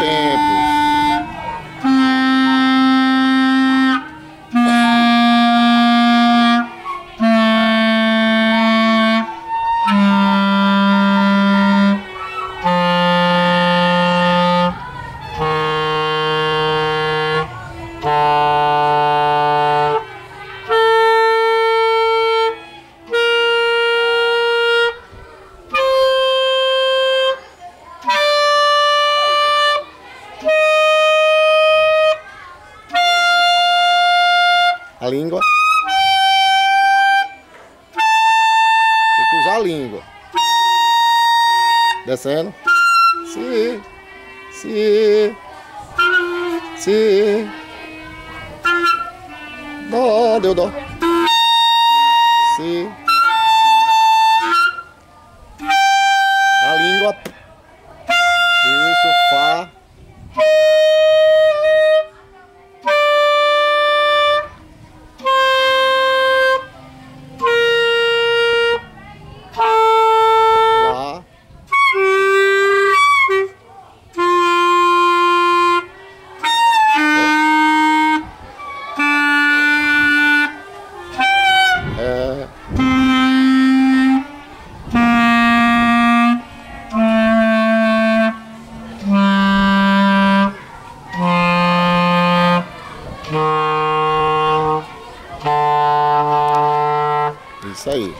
tempo. a língua. Tem que usar a língua. Descendo. Si. Si. Si. Dó, deu dó. Si. A língua. Isso, Fá. isso aí.